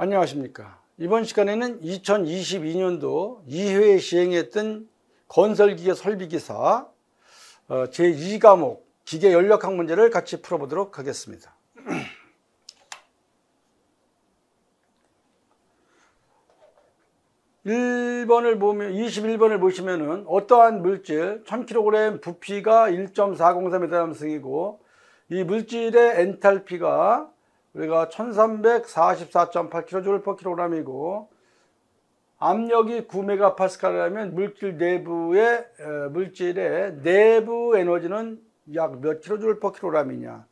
안녕하십니까. 이번 시간에는 2022년도 2회 시행했던 건설기계 설비기사 어, 제2과목 기계연력학 문제를 같이 풀어보도록 하겠습니다. 1번을 보면 21번을 보시면은 어떠한 물질 1000kg 부피가 1.403m이고 이 물질의 엔탈피가 우리가 1344.8kJ/kg이고 압력이 9MPa라면 물질 내부의 물질의 내부 에너지는 약 몇 kJ/kg이냐.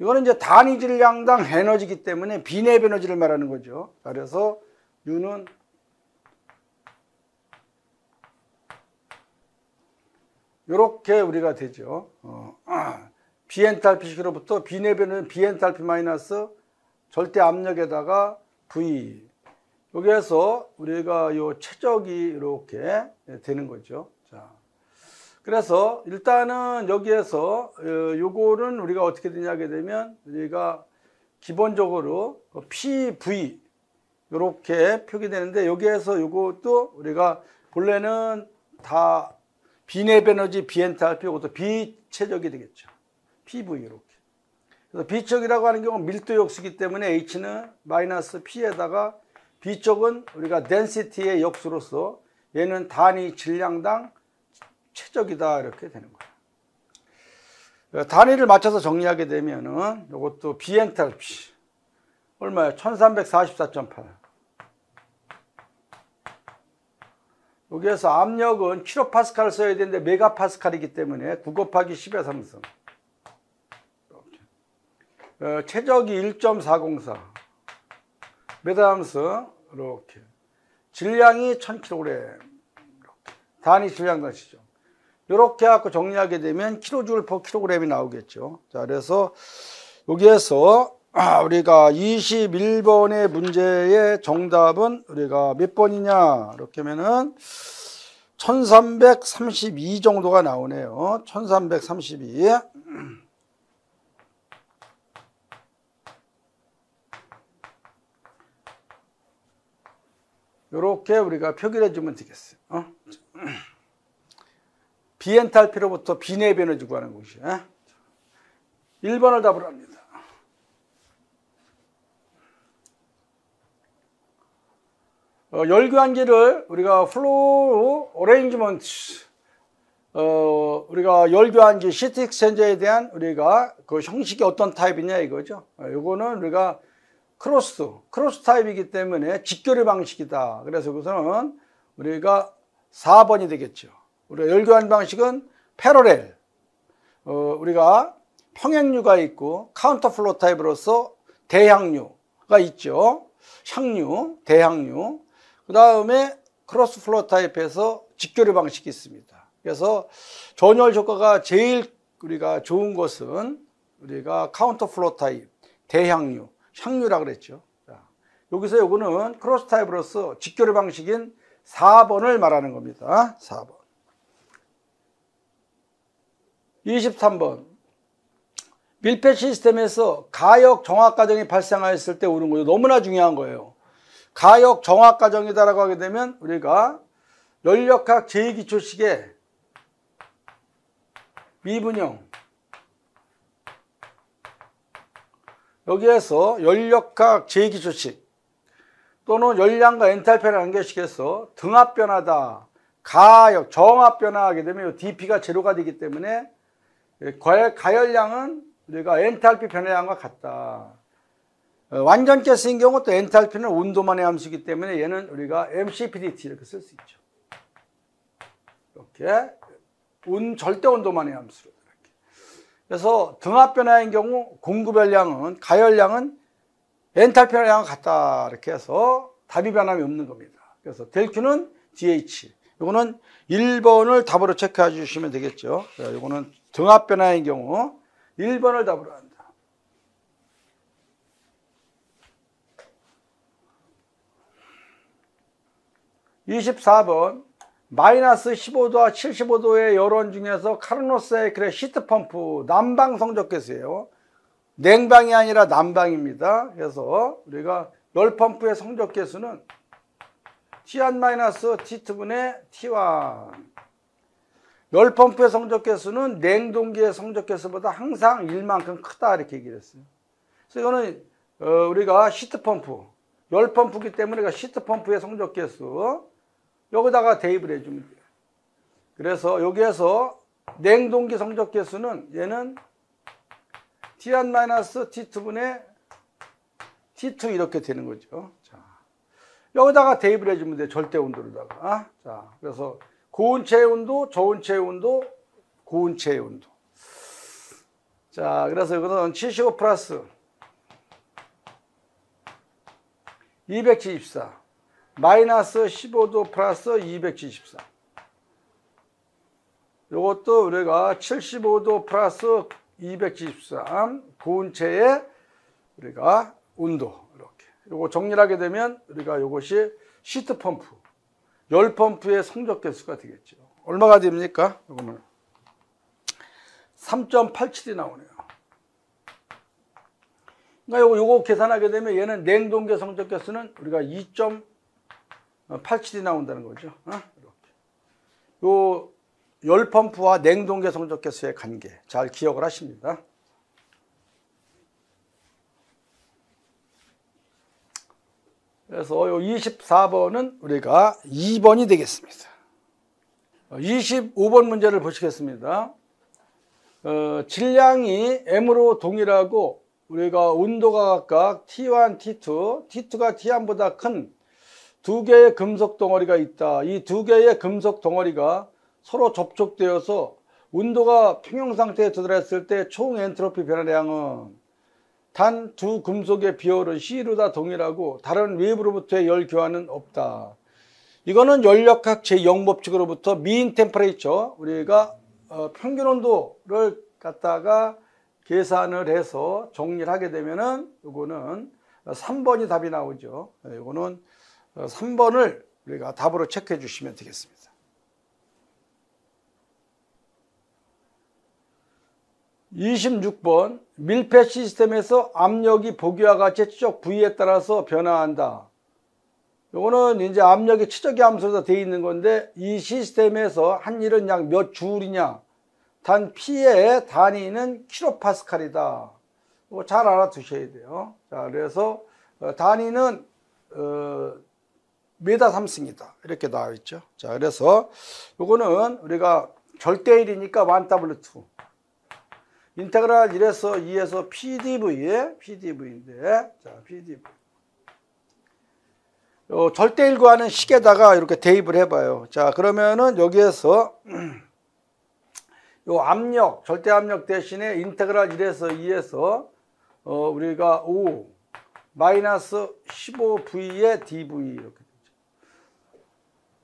이거는 이제 단위 질량당 에너지기 때문에 비내부 에너지를 말하는 거죠. 그래서 U는 이렇게 우리가 되죠. 어, 비엔탈피식으로부터 비내변은 비엔탈피 마이너스 절대 압력에다가 V 여기에서 우리가 요 최적이 이렇게 되는 거죠. 자, 그래서 일단은 여기에서 어, 요거는 우리가 어떻게 되냐게 되면 우리가 기본적으로 PV 이렇게 표기되는데 여기에서 요것도 우리가 본래는 다 비내배 에너지 비엔탈피 이것도 비체적이 되겠죠. PV 이렇게. 그래서 B쪽이라고 하는 경우는 밀도 역수기 때문에 H는 마이너스 P에다가 B쪽은 우리가 density의 역수로서 얘는 단위 질량당 최적이다 이렇게 되는 거예요. 단위를 맞춰서 정리하게 되면은 이것도 비엔탈피 얼마야? 1344.8 여기에서 압력은 킬로파스칼 써야 되는데 메가파스칼이기 때문에 9 곱하기 10의 3승. 어, 최적이 1.404. 메다함수 이렇게. 질량이 1000kg. 이렇게. 단위 질량 다시죠. 이렇게 갖고 정리하게 되면 킬로줄 퍼 킬로그램이 나오겠죠. 자, 그래서 여기에서 아, 우리가 21번의 문제의 정답은 우리가 몇 번이냐 이렇게 하면은 1332 정도가 나오네요. 1332. 이렇게 우리가 표기를 해주면 되겠어요. 어? 비엔탈피로부터 비내변을 주고 하는 것이에요. 1번을 답을 합니다. 어, 열교환기를 우리가 flow arrangement 어, 우리가 열교환기 시트 익스체인저에 대한 우리가 그 형식이 어떤 타입이냐 이거죠. 어, 요거는 우리가 cross, cross 타입이기 때문에 직교류 방식이다. 그래서 그것은 우리가 4번이 되겠죠. 우리가 열교환 방식은 parallel. 어, 우리가 평행류가 있고 counter flow 타입으로서 대향류가 있죠. 향류, 대향류. 그 다음에 cross flow 타입에서 직교류 방식이 있습니다. 그래서 전열 효과가 제일 우리가 좋은 것은 우리가 counter flow 타입, 대향류, 향류라 그랬죠. 자, 여기서 요거는 cross 타입으로서 직교류 방식인 4번을 말하는 겁니다. 4번. 23번. 밀폐 시스템에서 가역 정확 과정이 발생하였을 때 오는 거죠. 너무나 중요한 거예요. 가역 정확 과정이다라고 하게 되면 우리가 연력학 제2기초식의 미분형 여기에서 연력학 제2기초식 또는 열량과 엔탈피를 연결시켜서 등압 변화다. 가역, 정압 변화하게 되면 DP가 제로가 되기 때문에 가열량은 우리가 엔탈피 변화량과 같다. 어, 완전 가스인 경우 또 엔탈피는 온도만의 함수이기 때문에 얘는 우리가 MCPDT 이렇게 쓸 수 있죠. 이렇게 온 절대 온도만의 함수로. 그래서 등압 변화인 경우 공급열량은 가열량은 엔탈피 변화량과 같다 이렇게 해서 답이 변함이 없는 겁니다. 그래서 델큐는 DH. 이거는 1번을 답으로 체크해 주시면 되겠죠. 이거는 등압 변화인 경우 1번을 답으로 한다. 24번 마이너스 15도와 75도의 열원 중에서 카르노 사이클의 시트펌프 난방 성적계수예요. 냉방이 아니라 난방입니다. 그래서 우리가 열 펌프의 성적 계수는 T1-T2분의 T1. 열 펌프의 성적 계수는 냉동기의 성적 계수보다 항상 1만큼 크다 이렇게 얘기를 했어요. 그래서 이거는 어, 우리가 시트 펌프, 열 펌프기 때문에 우리가 시트 펌프의 성적 계수 여기다가 대입을 해주면 돼요. 그래서 여기에서 냉동기 성적 계수는 얘는 T1-T2분의 T2 이렇게 되는 거죠. 자, 여기다가 대입을 해주면 돼 절대 온도로다가. 자, 그래서 고온체의 온도, 저온체의 온도, 고온체의 온도. 자, 그래서 이거는 75 플러스 274 마이너스 15도 플러스 274 요것도 우리가 75도 플러스 273 고온체의 우리가 온도 이렇게 요거 정리하게 되면 우리가 요것이 시트 펌프 열 펌프의 성적 개수가 되겠죠. 얼마가 됩니까? 요거는 3.87이 나오네요. 그러니까 요거, 요거 계산하게 되면 얘는 냉동계 성적 개수는 우리가 2.87이 나온다는 거죠. 어? 요 열펌프와 냉동계 성적 개수의 관계 잘 기억을 하십니다. 그래서 요 24번은 우리가 2번이 되겠습니다. 25번 문제를 보시겠습니다. 어, 질량이 M으로 동일하고 우리가 온도가 각각 T1, T2, T2가 T1보다 큰 두 개의 금속 덩어리가 있다. 이 두 개의 금속 덩어리가 서로 접촉되어서 온도가 평형 상태에 도달했을 때 총 엔트로피 변화량은 단 두 금속의 비율은 C로 다 동일하고 다른 외부로부터의 열 교환은 없다. 이거는 연력학 제0 법칙으로부터 미인 템퍼레이처 우리가 어, 평균 온도를 갖다가 계산을 해서 정리를 하게 되면은 이거는 3번이 답이 나오죠. 이거는 3번을 우리가 답으로 체크해 주시면 되겠습니다. 26번 밀폐 시스템에서 압력이 보기와 같이 추적 부위에 따라서 변화한다. 요거는 이제 압력이 추적의 함수로 되어 있는 건데 이 시스템에서 한 일은 약 몇 줄이냐 단 P의 단위는 킬로파스칼이다. 잘 알아두셔야 돼요. 자, 그래서 어, 단위는 어, 메다 삼승이다. 이렇게 나와 있죠. 자, 그래서 요거는 우리가 절대일이니까 1W2. 인테그랄 1에서 2에서 PDV에 PDV인데 자 PDV 요 절대일과는 식에다가 이렇게 대입을 해 봐요. 자 그러면은 여기에서 요 압력 절대 압력 대신에 인테그랄 1에서 2에서 어 우리가 5 마이너스 15V의 DV 이렇게.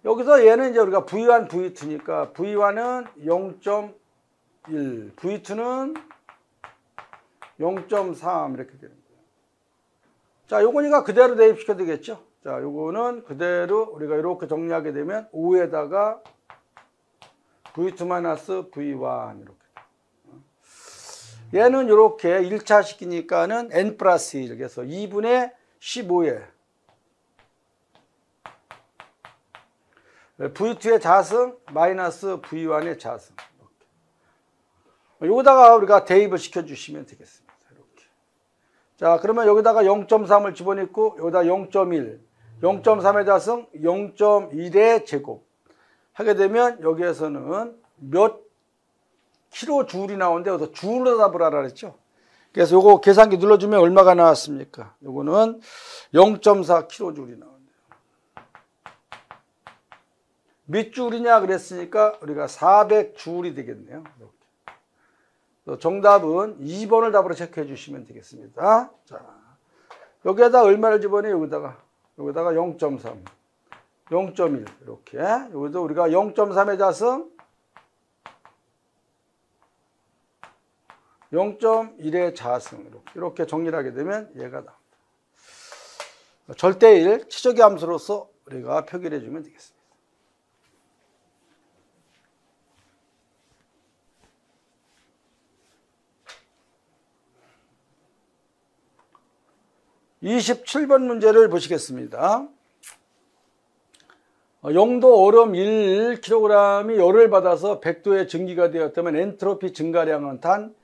여기서 얘는 이제 우리가 V1, V2니까 V1은 0. 1, V2는 0.3 이렇게 되는 거예요. 자, 요거니까 그대로 대입시켜 되겠죠. 자, 요거는 그대로 우리가 이렇게 정리하게 되면 5에다가 V2-V1 이렇게. 얘는 이렇게 1차 시키니까는 n 플러스 1 그래서 2분의 15에 V2의 자승 마이너스 V1의 자승. 여기다가 우리가 대입을 시켜주시면 되겠습니다. 이렇게. 자, 그러면 여기다가 0.3을 집어넣고 여기다 0.1, 0.3의 자승 0.1의 제곱 하게 되면 여기에서는 몇 킬로 줄이 나오는데 여기서 줄로 답을 하라 그랬죠. 그래서 요거 계산기 눌러주면 얼마가 나왔습니까? 요거는 0.4 킬로 줄이 나온대요. 몇 줄이냐 그랬으니까 우리가 400줄이 되겠네요. 정답은 2번을 답으로 체크해 주시면 되겠습니다. 자, 여기에다 얼마를 집어넣어 여기다가 여기다가 0.3, 0.1 이렇게 여기도 우리가 0.3의 자승 0.1의 자승 이렇게, 이렇게 정리를 하게 되면 얘가 나옵니다. 절대일 치적의 함수로서 우리가 표기를 해주면 되겠습니다. 27번 문제를 보시겠습니다. 어, 용도 얼음 1kg이 열을 받아서 100도에 증기가 되었다면 엔트로피 증가량은 단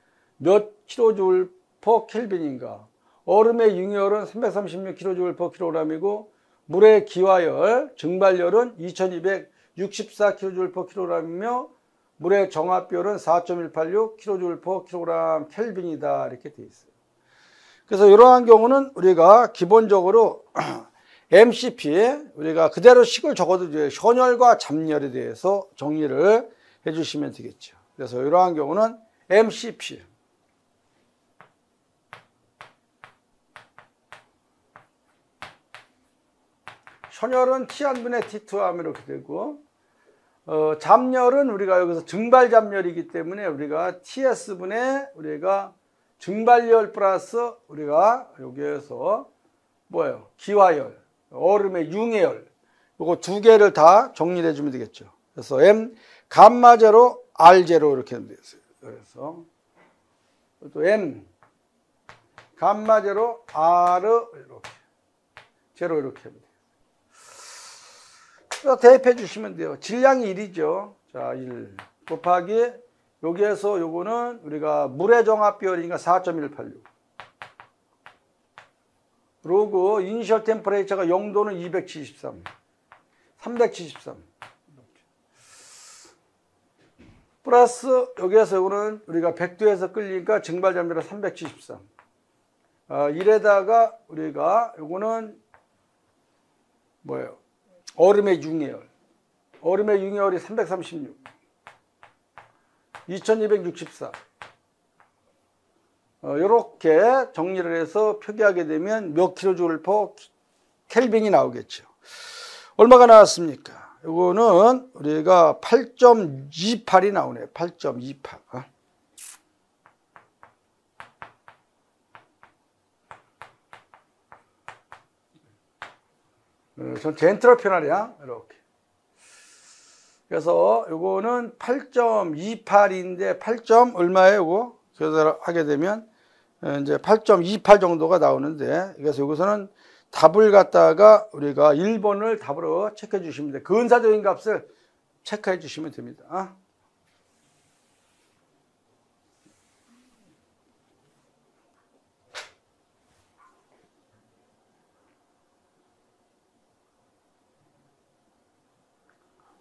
몇 킬로줄 per 켈빈인가? 얼음의 융해열은 336 킬로줄 per 킬로그램이고 물의 기화열, 증발열은 2264 킬로줄 per 킬로그램이며 물의 정압비열은 4.186 킬로줄 per 킬로그램 켈빈이다 이렇게 되어 있어요. 그래서 이러한 경우는 우리가 기본적으로 MCP 우리가 그대로 식을 적어도 이제 현열과 잠열에 대해서 정리를 해주시면 되겠죠. 그래서 이러한 경우는 MCP 현열은 T 한 분의 T2 하면 이렇게 되고 어, 잡열은 우리가 여기서 증발 잡열이기 때문에 우리가 TS분의 우리가 증발열 플러스 우리가 여기에서 뭐예요? 기화열 얼음의 융해열 이거 두 개를 다 정리해 를 주면 되겠죠. 그래서 M 감마 제로 R 제로 이렇게 되면 되겠어요. 그래서 또 M 감마 제로 R 이렇게 제로 이렇게 하면 돼요. 대입해 주시면 돼요. 질량이 1이죠. 자, 1 곱하기 여기에서 요거는 우리가 물의 정압비율이니까 4.186 그리고 이니셜 템퍼레이처가 0도는 273, 373. 플러스 여기에서 이거는 우리가 100도에서 끌리니까 증발점유율 373. 어, 이래다가 우리가 요거는 뭐예요? 얼음의 융해열. 얼음의 융해열이 336. 2264. 이렇게 어, 정리를 해서 표기하게 되면 몇 킬로줄 퍼 켈빈이 나오겠죠. 얼마가 나왔습니까? 이거는 우리가 8.28이 나오네. 8.28. 어? 어, 전 젠트럴 편하냐 이렇게. 그래서 이거는 8.28인데 8점 얼마예요, 이거? 그래서 하게 되면 이제 8.28 정도가 나오는데 그래서 여기서는 답을 갖다가 우리가 1번을 답으로 체크해 주시면 돼요. 근사적인 값을 체크해 주시면 됩니다.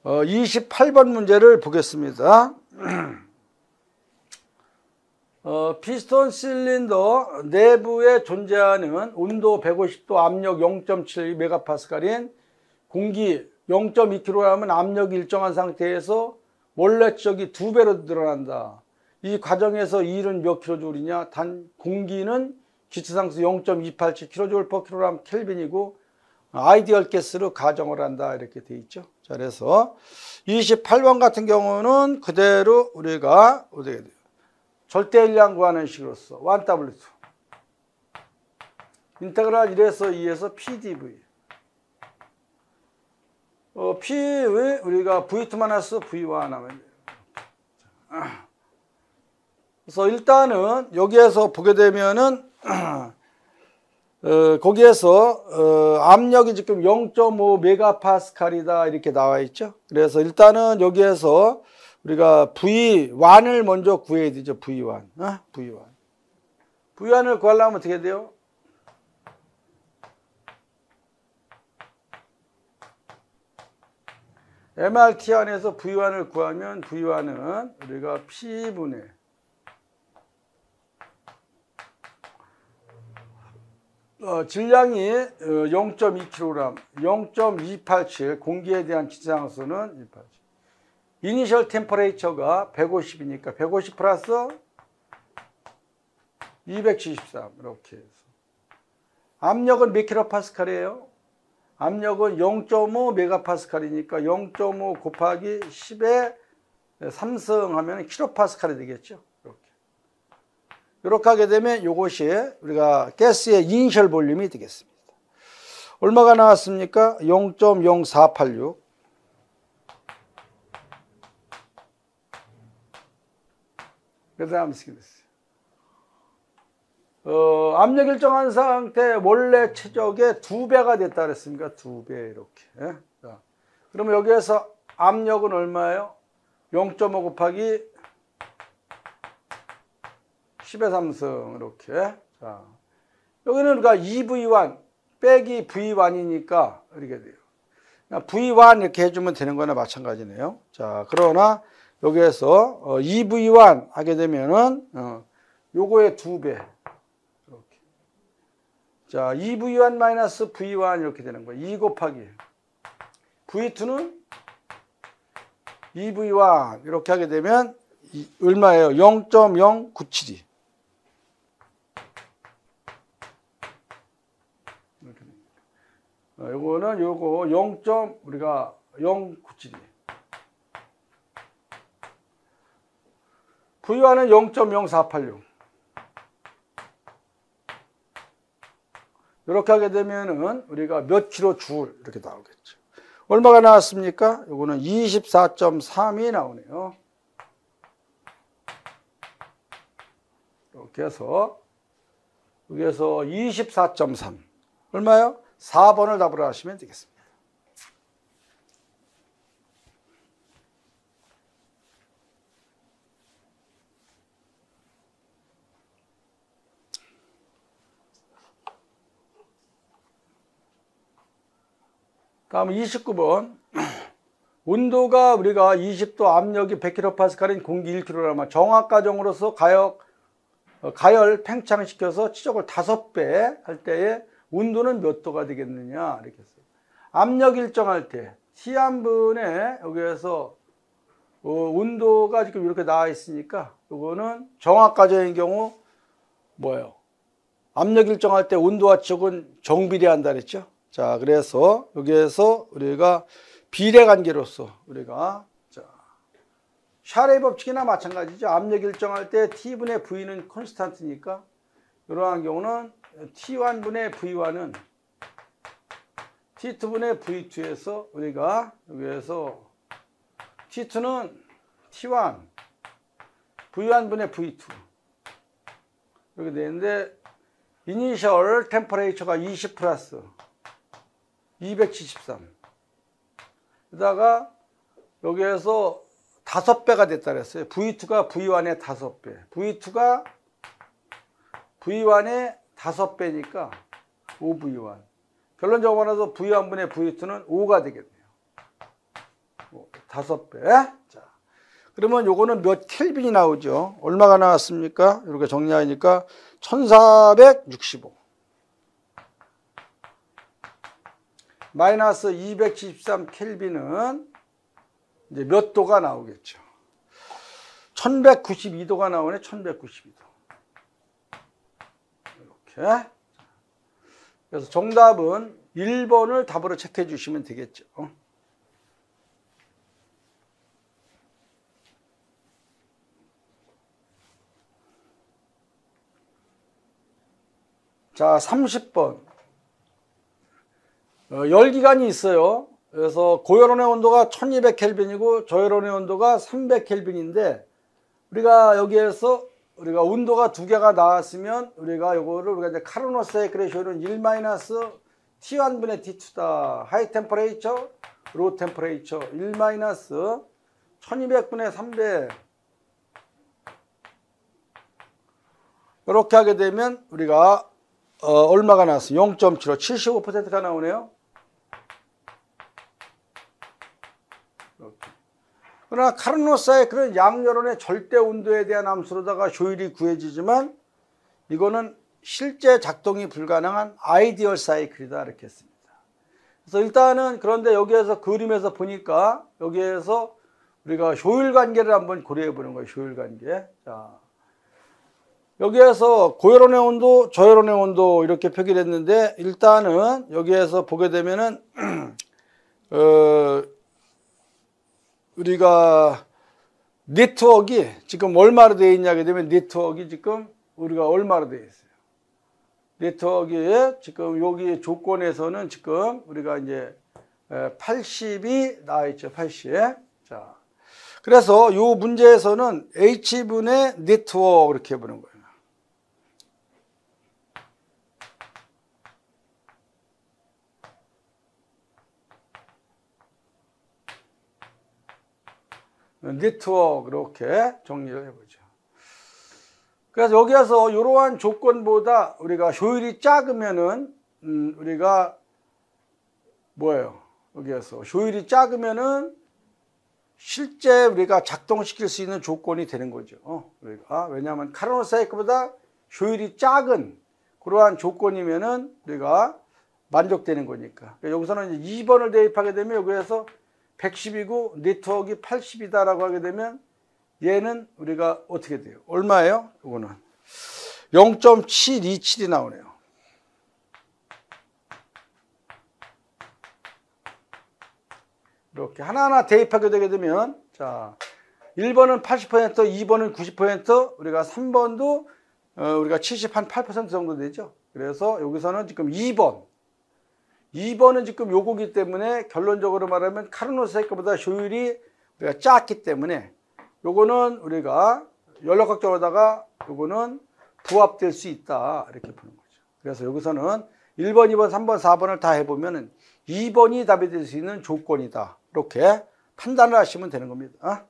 어, 28번 문제를 보겠습니다. 어, 피스톤 실린더 내부에 존재하는 온도 150도 압력 0.7메가파스칼인 공기 0.2kg은 압력이 일정한 상태에서 원래 체적이 두 배로 늘어난다. 이 과정에서 일은 몇 킬로줄이냐? 단 공기는 기체상수 0.287kJ per kg 켈빈이고 ideal gas로 가정을 한다 이렇게 돼 있죠. 자, 그래서 28번 같은 경우는 그대로 우리가 어떻게 돼요? 절대 일량 구하는 식으로서 1W2 인테그랄 1에서 2에서 PDV 어, P의 우리가 V2-V1 하면 돼요. 그래서 일단은 여기에서 보게 되면은 어, 거기에서 어, 압력이 지금 0.5 메가파스칼이다 이렇게 나와 있죠. 그래서 일단은 여기에서 우리가 V1을 먼저 구해야 되죠. V1. 어? V1. V1을 구하려면 어떻게 돼요? MRT 안에서 V1을 구하면 V1은 우리가 P분의 어, 질량이 0.2kg, 어, 0.287 공기에 대한 지장수는 187. 이니셜 템퍼레이처가 150이니까 150 플러스 273 이렇게 해서 압력은 몇 킬로파스칼이에요? 압력은 0.5 메가파스칼이니까 0.5 곱하기 10에 3승하면 킬로파스칼이 되겠죠. 이렇게. 하게 되면 이것이 우리가 가스의 이니셜 볼륨이 되겠습니다. 얼마가 나왔습니까? 0.0486 그 다음 시켰어요. 어, 압력 일정한 상태 원래 최적의 두 배가 됐다 그랬습니까? 두 배 이렇게. 예? 자, 그러면 여기에서 압력은 얼마예요? 0.5 곱하기 10의 3승 이렇게. 자, 여기는 우리가 2V1 빼기 V1이니까 이렇게 돼요. V1 이렇게 해주면 되는 거나 마찬가지네요. 자, 그러나 여기에서 2V1 어, 하게 되면은 어, 요거의 두 배. 이렇게. 자, 2V1 마이너스 V1 이렇게 되는 거예요. 2 곱하기. V2는 2V1 이렇게 하게 되면 얼마예요? 0.097이. 어, 요거는 요거 0. 우리가 097이. V와는 0.0486. 이렇게 하게 되면은 우리가 몇 킬로 줄 이렇게 나오겠죠. 얼마가 나왔습니까? 요거는 24.3이 나오네요. 이렇게 해서 여기에서 24.3 얼마요? 4번을 답으로 하시면 되겠습니다. 다음 29번. 온도가 우리가 20도 압력이 100kPa인 공기 1kg라면 정확 가정으로서 가역, 어, 가열 팽창시켜서 치적을 5배 할 때에 온도는 몇 도가 되겠느냐 이렇게 했어요. 압력 일정할 때 T 한 분에 여기에서 어, 온도가 지금 이렇게 나와 있으니까 이거는 정확 가정인 경우 뭐예요? 압력 일정할 때 온도와 치적은 정비례한다 그랬죠? 자, 그래서 여기에서 우리가 비례 관계로서 우리가 자, 샤레 법칙이나 마찬가지죠. 압력 일정할 때 T분의 V는 콘스탄트니까 이러한 경우는 T1분의 V1은 T2분의 V2에서 우리가 여기에서 T2는 T1 V1분의 V2 이렇게 되는데 이니셜 템퍼레이처가 20 플러스 273. 그다가 여기에서 다섯 배가 됐다 그랬어요. V2가 V1의 다섯 배. V2가 V1의 다섯 배니까 5V1. 결론적으로 말해서 V1분의 V2는 5가 되겠네요. 다섯 배. 자. 그러면 요거는 몇 켈빈이 나오죠? 얼마가 나왔습니까? 이렇게 정리하니까 1465. 마이너스 273 켈빈은 이제 몇 도가 나오겠죠. 1192도가 나오네, 1192도. 이렇게. 그래서 정답은 1번을 답으로 체크해 주시면 되겠죠. 자, 30번. 어, 열기관이 있어요. 그래서 고열원의 온도가 1200켈빈이고 저열원의 온도가 300켈빈인데 우리가 여기에서 우리가 온도가 두 개가 나왔으면 우리가 이거를 우리가 이제 카르노스의 그레이션은 1 마이너스 T1분의 T2다. high temperature, low temperature 1 마이너스 1200분의 300 이렇게 하게 되면 우리가 어, 얼마가 나왔어? 0.75, 75%가 나오네요. 그러나 카르노 사이클은 양 열원의 절대 온도에 대한 함수로다가 효율이 구해지지만 이거는 실제 작동이 불가능한 ideal cycle이다 이렇게 했습니다. 그래서 일단은 그런데 여기에서 그림에서 보니까 여기에서 우리가 효율 관계를 한번 고려해 보는 거예요. 효율 관계. 자. 여기에서 고열원의 온도, 저열원의 온도 이렇게 표기했는데 일단은 여기에서 보게 되면은 어 우리가 네트워크 지금 얼마로 되어 있냐 게 되면 네트워크 지금 우리가 얼마로 되어 있어요. 네트워크에 지금 여기 조건에서는 지금 우리가 이제 80이 나와 있죠. 80. 자. 그래서 이 문제에서는 H분의 네트워크 이렇게 해보는 거예요. 네트워크 이렇게 정리를 해보죠. 그래서 여기에서 이러한 조건보다 우리가 효율이 작으면은 음, 우리가 뭐예요? 여기에서 효율이 작으면은 실제 우리가 작동시킬 수 있는 조건이 되는 거죠. 어, 우리가 왜냐하면 카르노 사이클보다 효율이 작은 그러한 조건이면은 우리가 만족되는 거니까. 그러니까 여기서는 이제 2번을 대입하게 되면 여기에서 110이고 네트워크가 80이다라고 하게 되면 얘는 우리가 어떻게 돼요? 얼마예요? 이거는 0.727이 나오네요. 이렇게 하나하나 대입하게 되게 되면 자 1번은 80%, 2번은 90%, 우리가 3번도 어, 우리가 70, 한 8% 정도 되죠. 그래서 여기서는 지금 2번 2번은 지금 요거기 때문에 결론적으로 말하면 카르노세이크보다 효율이 우리가 작기 때문에 요거는 우리가 연락각적으로다가 요거는 부합될 수 있다 이렇게 보는 거죠. 그래서 여기서는 1번, 2번, 3번, 4번을 다 해보면 은 2번이 답이 될 수 있는 조건이다. 이렇게 판단을 하시면 되는 겁니다.